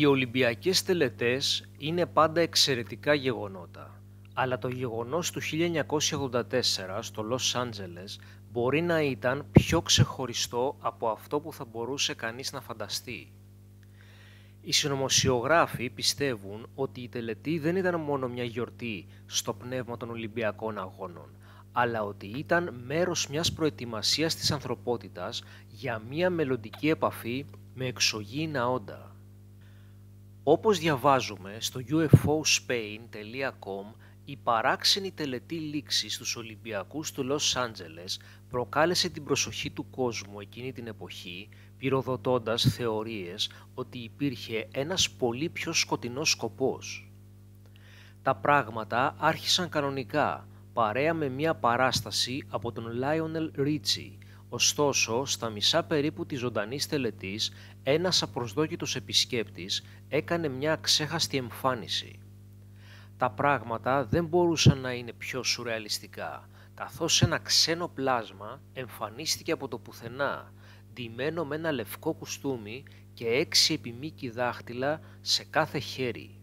Οι Ολυμπιακές τελετές είναι πάντα εξαιρετικά γεγονότα, αλλά το γεγονός του 1984 στο Λος Άντζελες μπορεί να ήταν πιο ξεχωριστό από αυτό που θα μπορούσε κανείς να φανταστεί. Οι συνωμοσιογράφοι πιστεύουν ότι η τελετή δεν ήταν μόνο μια γιορτή στο πνεύμα των Ολυμπιακών Αγώνων, αλλά ότι ήταν μέρος μιας προετοιμασίας της ανθρωπότητας για μια μελλοντική επαφή με εξωγήινα όντα. Όπως διαβάζουμε στο ufospain.com, η παράξενη τελετή λήξης στους Ολυμπιακούς του Λος Άντζελες προκάλεσε την προσοχή του κόσμου εκείνη την εποχή, πυροδοτώντας θεωρίες ότι υπήρχε ένας πολύ πιο σκοτεινός σκοπός. Τα πράγματα άρχισαν κανονικά, παρέα με μια παράσταση από τον Λάιονελ Ρίτσι, Ωστόσο, στα μισά περίπου της ζωντανής τελετής, ένας απροσδόκητος επισκέπτης έκανε μια ξέχαστη εμφάνιση. Τα πράγματα δεν μπορούσαν να είναι πιο σουρεαλιστικά, καθώς ένα ξένο πλάσμα εμφανίστηκε από το πουθενά, ντυμένο με ένα λευκό κουστούμι και έξι επιμήκη δάχτυλα σε κάθε χέρι.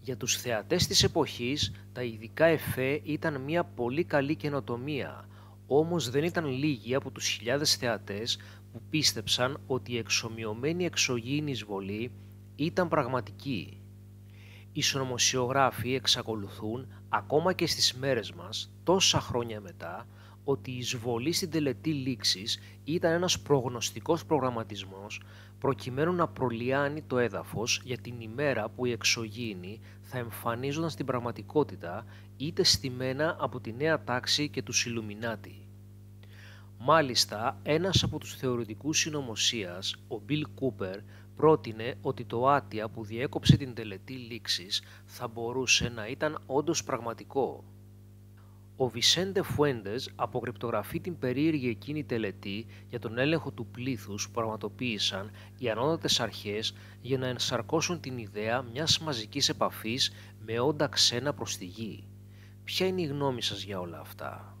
Για τους θεατές της εποχής, τα ειδικά εφέ ήταν μια πολύ καλή καινοτομία, όμως δεν ήταν λίγοι από τους χιλιάδες θεατές που πίστεψαν ότι η εξομοιωμένη εξωγήινη εισβολή ήταν πραγματική. Οι συνωμοσιογράφοι εξακολουθούν ακόμα και στις μέρες μας, τόσα χρόνια μετά, ότι η εισβολή στην τελετή λήξης ήταν ένας προγνωστικός προγραμματισμός προκειμένου να προλιάνει το έδαφος για την ημέρα που οι εξωγήινοι θα εμφανίζονταν στην πραγματικότητα είτε στημένα από τη νέα τάξη και τους Ιλουμινάτη. Μάλιστα, ένας από τους θεωρητικούς συνωμοσίας, ο Bill Cooper, πρότεινε ότι το άτια που διέκοψε την τελετή λήξης θα μπορούσε να ήταν όντως πραγματικό. Ο Βισέντε Φουέντες αποκρυπτογραφεί την περίεργη εκείνη τελετή για τον έλεγχο του πλήθους που πραγματοποίησαν οι ανώτατες αρχές για να ενσαρκώσουν την ιδέα μιας μαζικής επαφής με όντα ξένα προς τη γη. Ποια είναι η γνώμη σας για όλα αυτά;